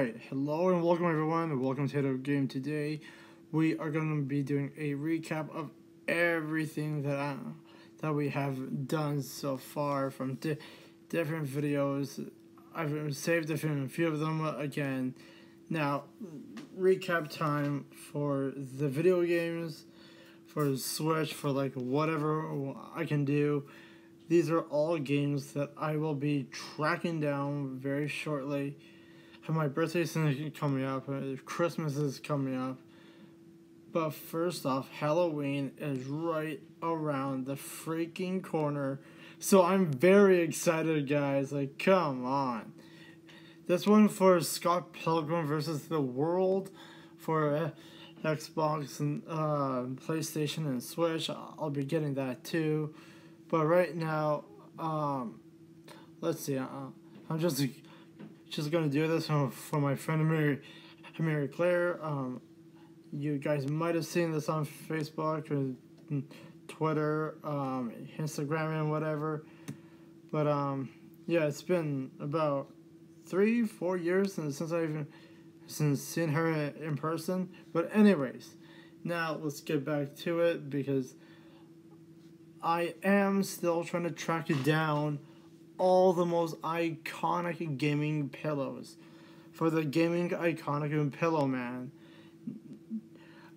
Alright, hello and welcome everyone, welcome to Haydo Game. Today, we are going to be doing a recap of everything that I, that we have done so far from di different videos. I've saved a few of them again. Now, recap time for the video games, for Switch, for like whatever I can do. These are all games that I will be tracking down very shortly. My birthday's coming up, Christmas is coming up. But first off, Halloween is right around the freaking corner. So I'm very excited, guys. Like, come on. This one for Scott Pilgrim versus the World for Xbox and uh, PlayStation and Switch. I'll be getting that too. But right now, um, let's see. Uh, I'm just just gonna do this for, for my friend Mary, Mary Claire. Um, you guys might have seen this on Facebook or Twitter, um, Instagram, and whatever. But um, yeah, it's been about three, four years since, since I've since seen her in person. But anyways, now let's get back to it because I am still trying to track it down all the most iconic gaming pillows for the gaming iconic pillow man.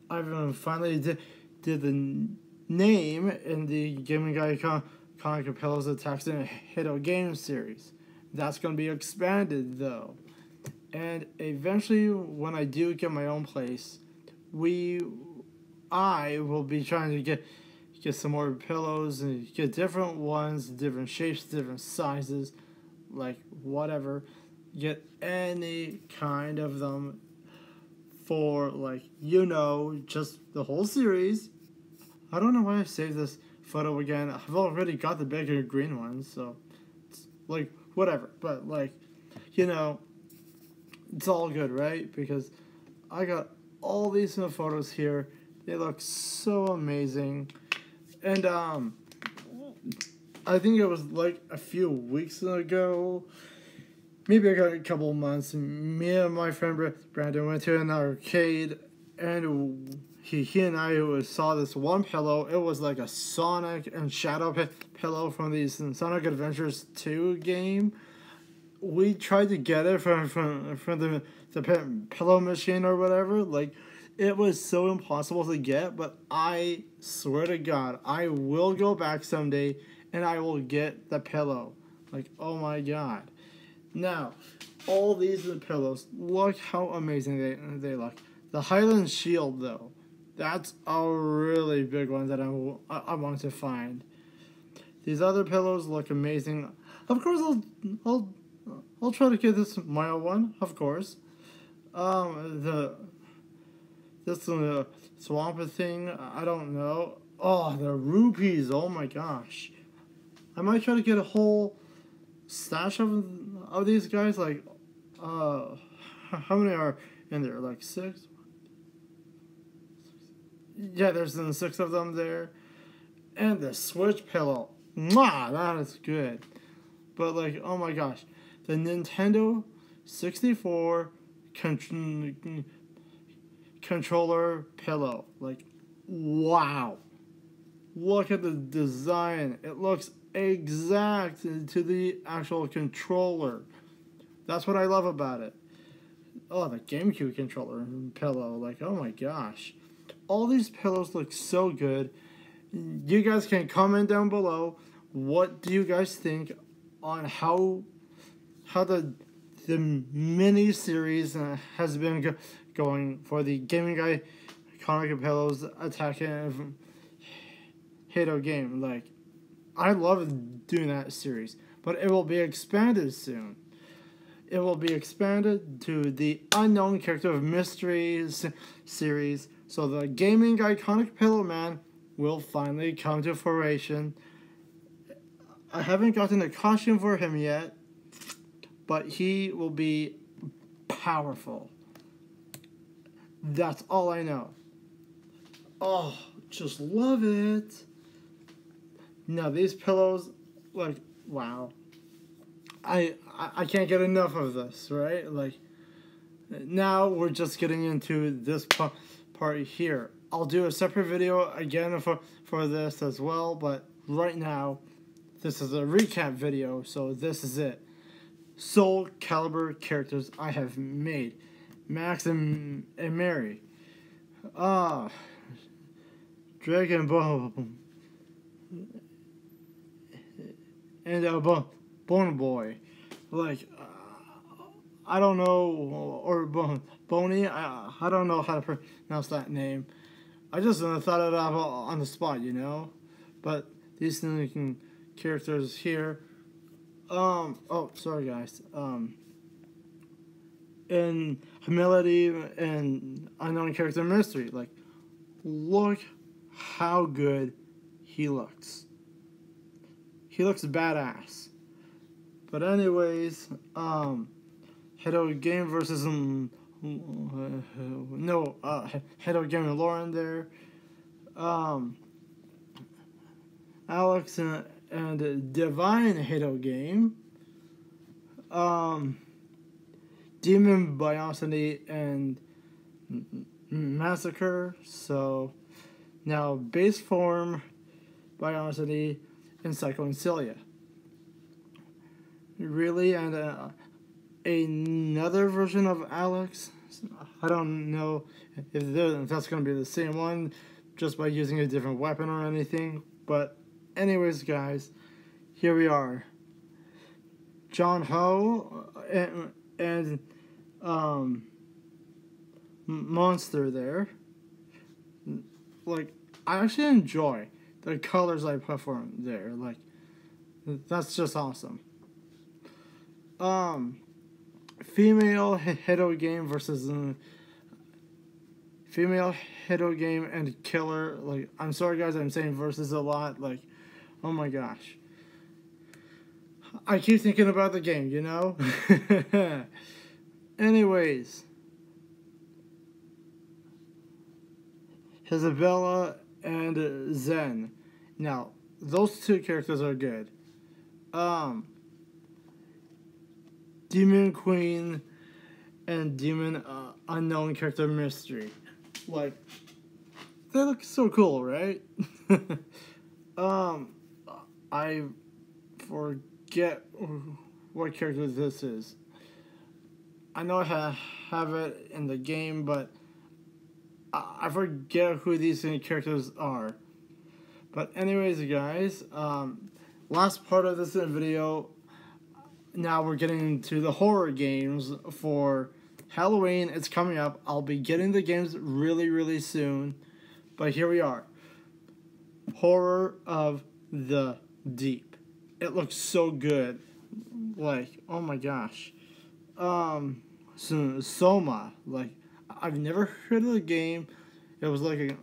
I've finally did, did the name in the gaming iconic pillows attacks in a Halo game series. That's going to be expanded though. And eventually when I do get my own place, we I will be trying to get get some more pillows and get different ones, different shapes, different sizes, like whatever. Get any kind of them for like you know just the whole series. I don't know why I saved this photo again. I've already got the bigger green ones, so like whatever. But like you know, it's all good, right? Because I got all these photos here. They look so amazing. And um, I think it was like a few weeks ago, maybe a couple months. Me and my friend Brandon went to an arcade, and he he and I saw this one pillow. It was like a Sonic and Shadow pillow from the Sonic Adventures Two game. We tried to get it from from from the the pillow machine or whatever, like it was so impossible to get, but I swear to God, I will go back someday and I will get the pillow. Like, oh my God. Now, all these are the pillows. Look how amazing they, they look. The Hylian Shield, though, that's a really big one that I, I, want to find. These other pillows look amazing. Of course, I'll, I'll, I'll try to get this Maya one, of course. Um, the this uh, swamp thing, I don't know. Oh, the rupees, oh my gosh. I might try to get a whole stash of, of these guys, like, uh, how many are in there? Like six? Yeah, there's six of them there. And the Switch pillow. Mwah, that is good. But, like, oh my gosh. The Nintendo 64 controller pillow. Like, wow. Look at the design. It looks exact to the actual controller. That's what I love about it. Oh, the GameCube controller pillow. Like, oh my gosh. All these pillows look so good. You guys can comment down below. What do you guys think on how how the the mini series has been going for the gaming guy Connor Capello's attacking Halo game. Like, I love doing that series, but it will be expanded soon. It will be expanded to the unknown character of mysteries series. So the gaming iconic Pillow Man will finally come to fruition. I haven't gotten a costume for him yet, but he will be powerful. That's all I know. Oh, just love it. Now these pillows, like, wow. I, I I can't get enough of this, right? Like, now we're just getting into this part here. I'll do a separate video again for, for this as well, but right now, this is a recap video, so this is it. Soul Calibur characters I have made. Max and, and Mary. Ah. Dragon Ball. And uh, Bo Bone Boy. Like, uh, I don't know, or Bon Boney, I, I don't know how to pronounce that name. I just uh, thought it out on the spot, you know? But these things characters here. Um, oh, sorry guys. Um, in humility and unknown character mystery, like, look how good he looks. He looks badass. But anyways, um, Haydo Game versus um, no, uh, Haydo Game and Lauren there. Um, Alex and, and Divine Haydo Game. Um, Demon Biosity and Massacre. So now base form Biosity and Psycho and Celia. Really, and uh, another version of Alex. I don't know if, if that's going to be the same one just by using a different weapon or anything. But, anyways, guys, here we are. John Ho uh, and, and um, Monster there. Like, I actually enjoy the colors I put for him there. Like, that's just awesome. Um, female Haydo game versus uh, female Haydo game and killer. Like, I'm sorry guys, I'm saying versus a lot. Like, oh my gosh. I keep thinking about the game, you know? Anyways. Isabella and Zen. Now, those two characters are good. Um, Demon Queen and Demon uh, Unknown Character Mystery. Like, they look so cool, right? um, I forget what character this is. I know I have, have it in the game, but I forget who these characters are. But anyways, guys, um, last part of this video, now we're getting into the horror games for Halloween. It's coming up. I'll be getting the games really, really soon. But here we are. Horror of the Deep. It looks so good. Like, oh my gosh. Um, Soma. Like, I've never heard of the game. It was like a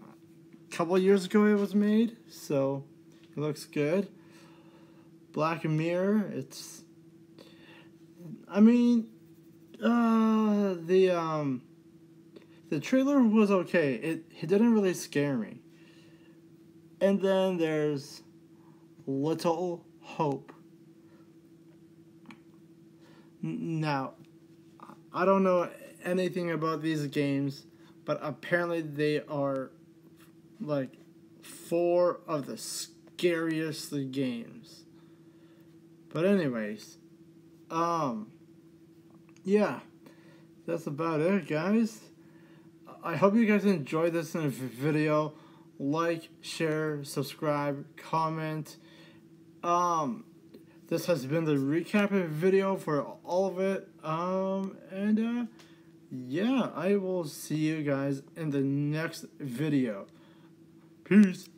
couple years ago it was made, so it looks good. Black Mirror, it's I mean uh the um the trailer was okay. It it didn't really scare me. And then there's Little Hope. Now, I don't know anything about these games, but apparently they are like four of the scariest games. But anyways, um yeah. That's about it, guys. I hope you guys enjoyed this video. Like, share, subscribe, comment. Um this has been the recap video for all of it. Um and uh yeah, I will see you guys in the next video. Peace.